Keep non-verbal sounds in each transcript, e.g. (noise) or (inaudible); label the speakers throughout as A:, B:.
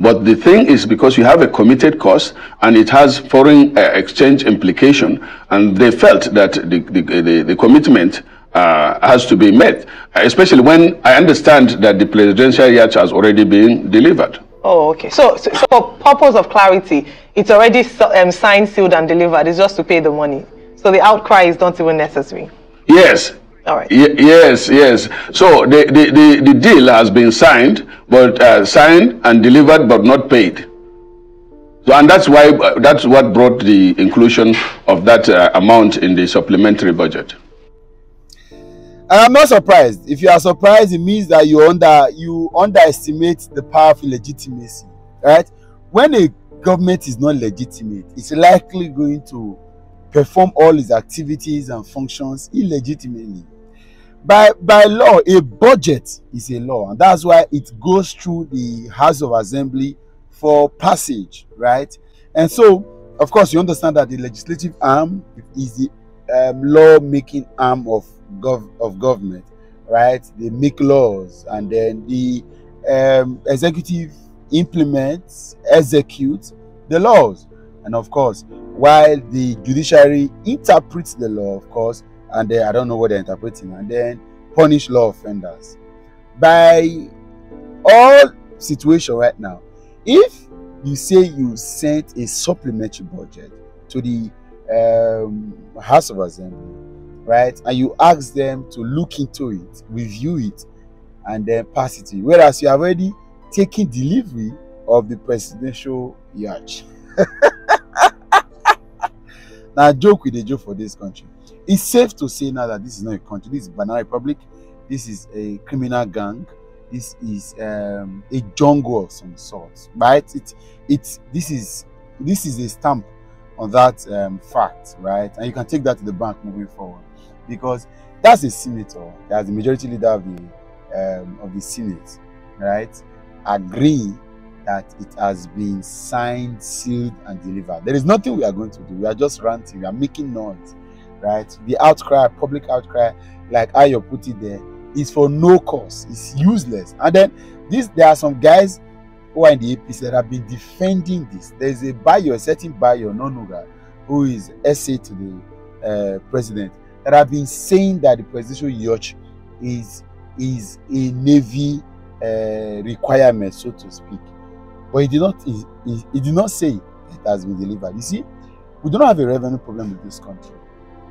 A: But the thing is because you have a committed cost and it has foreign uh, exchange implication, and they felt that the, the, the, the commitment uh, has to be met, especially when I understand that the presidential yacht has already been delivered.
B: Oh, okay. So, so, so for purpose of clarity, it's already um, signed, sealed, and delivered. It's just to pay the money. So the outcry is not even necessary.
A: Yes.
B: All right.
A: Y yes, yes. So the, the, the, the, deal has been signed, but uh, signed and delivered, but not paid. So, and that's why uh, that's what brought the inclusion of that uh, amount in the supplementary budget.
C: I'm not surprised. If you are surprised, it means that you under you underestimate the power of legitimacy, right? When a government is not legitimate, it's likely going to perform all its activities and functions illegitimately. By by law, a budget is a law, and that's why it goes through the House of Assembly for passage, right? And so, of course, you understand that the legislative arm is the um, law-making arm of gov of government, right? They make laws, and then the um, executive implements, executes the laws, and of course, while the judiciary interprets the law, of course, and then I don't know what they're interpreting, and then punish law offenders. By all situation right now, if you say you sent a supplementary budget to the um, House of Assembly, right? And you ask them to look into it, review it, and then pass it to you. Whereas you have already taken delivery of the presidential yacht. (laughs) now, joke with a joke for this country. It's safe to say now that this is not a country. This is Banana Republic. This is a criminal gang. This is um, a jungle of some sort, right? It, it, this is, this is a stamp on that um, fact, right? And you can take that to the bank moving forward because that's a senator, that's the majority leader of the um, of the Senate, right? Agree that it has been signed, sealed, and delivered. There is nothing we are going to do. We are just ranting. We are making noise, right? The outcry, public outcry, like you put it there, is for no cause. It's useless. And then this, there are some guys who are in the APC that have been defending this. There's a Bayo, a certain Bayo, Onanuga, who is SA to the uh, president, that have been saying that the presidential yacht is is a navy uh, requirement, so to speak. But he did not. He, he, he did not say it has been delivered. You see, we do not have a revenue problem with this country.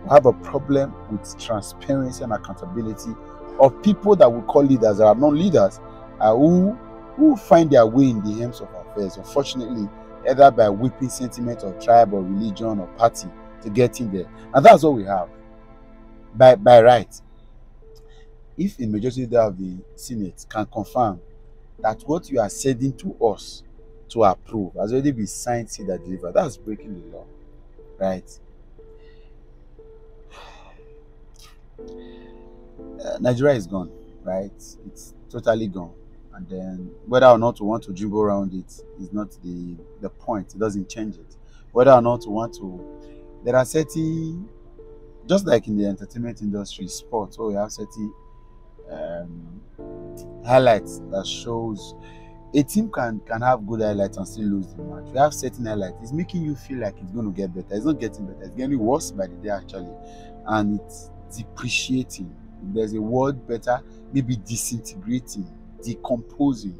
C: We have a problem with transparency and accountability of people that we call leaders that are not leaders, uh, who who find their way in the helms of affairs, unfortunately, either by whipping sentiment of tribe or religion or party to get in there. And that's what we have. By, by right. If a majority leader of the Senate can confirm that what you are sending to us to approve has already been signed, sealed, and delivered, that's breaking the law. Right? Uh, (sighs) Nigeria is gone, right? It's totally gone and then whether or not we want to dribble around it is not the the point it doesn't change it whether or not we want to there are certain just like in the entertainment industry sports where we have certain um, highlights that shows a team can can have good highlights and still lose the match we have certain highlights it's making you feel like it's going to get better it's not getting better it's getting worse by the day actually and it's depreciating there's a word better maybe disintegrating decomposing.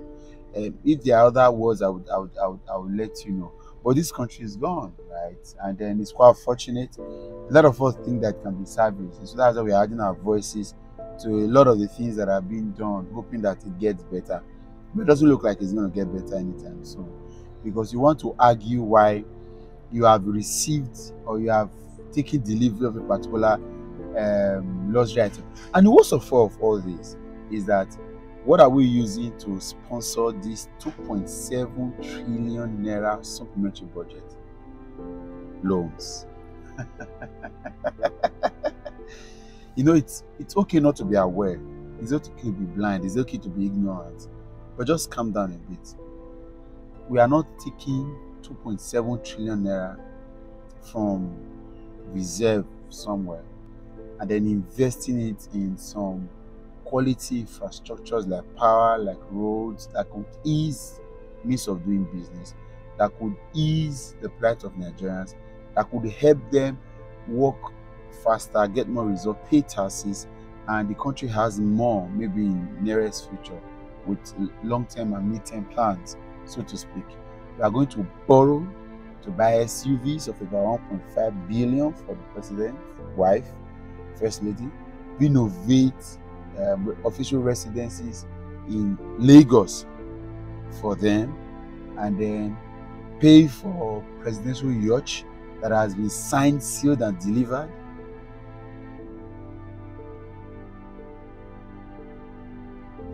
C: Um, if there are other words, I would, I would, I would, I would let you know. But this country is gone, right? And then it's quite fortunate. A lot of us think that can be salvaged. So that's why we're adding our voices to a lot of the things that are being done, hoping that it gets better. But it doesn't look like it's going to get better anytime soon. Because you want to argue why you have received or you have taken delivery of a particular um, luxury item. And the worst of all of all this is that what are we using to sponsor this 2.7 trillion naira supplementary budget? Loans. (laughs) you know, it's it's okay not to be aware. It's okay to be blind. It's okay to be ignorant. But just calm down a bit. We are not taking 2.7 trillion naira from reserve somewhere and then investing it in some quality infrastructures like power, like roads that could ease means of doing business that could ease the plight of Nigerians, that could help them work faster, get more results, pay taxes, and the country has more, maybe in nearest future, with long-term and mid-term plans, so to speak. We are going to borrow to buy SUVs of about 1.5 billion for the president, wife, first lady, renovate um, official residences in Lagos for them, and then pay for presidential yacht that has been signed, sealed, and delivered.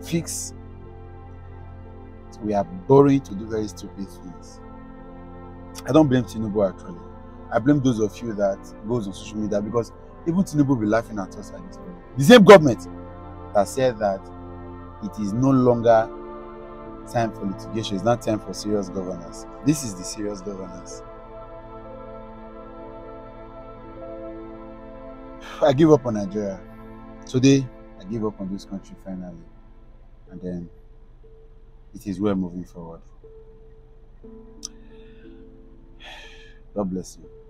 C: Fix. We are borrowing to do very stupid things. I don't blame Tinubu actually. I blame those of you that goes on social media because even Tinubu will be laughing at us at this point. The same government that said that it is no longer time for litigation, it's not time for serious governance. This is the serious governance. I give up on Nigeria. Today, I give up on this country finally. And then it is well moving forward. (sighs) God bless you.